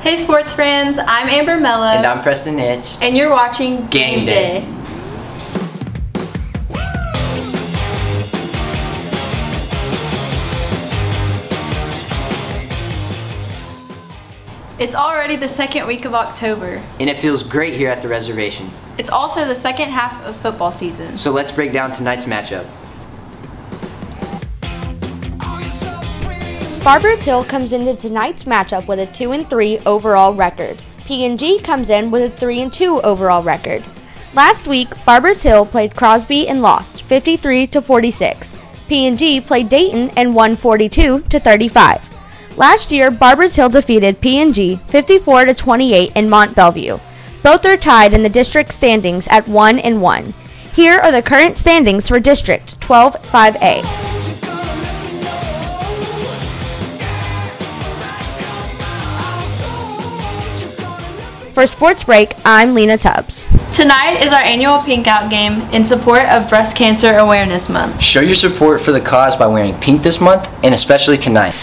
Hey sports friends, I'm Amber Mello. And I'm Preston Nance. And you're watching Game Day. It's already the second week of October. And it feels great here at the reservation. It's also the second half of football season. So let's break down tonight's matchup. Barbers Hill comes into tonight's matchup with a 2 and 3 overall record. PNG comes in with a 3 and 2 overall record. Last week, Barbers Hill played Crosby and lost 53 to 46. PNG played Dayton and won 42 to 35. Last year, Barbers Hill defeated PNG 54 to 28 in Mont Belvieu. Both are tied in the district standings at 1 and 1. Here are the current standings for District 12 5A. For Sports Break, I'm Lena Tubbs. Tonight is our annual Pink Out game in support of Breast Cancer Awareness Month. Show your support for the cause by wearing pink this month, and especially tonight.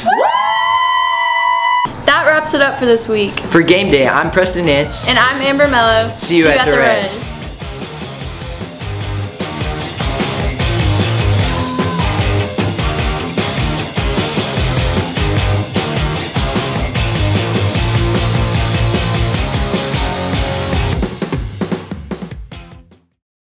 That wraps it up for this week. For game day, I'm Preston Nance. And I'm Amber Mello. See you, See at, you at, the, the Reds.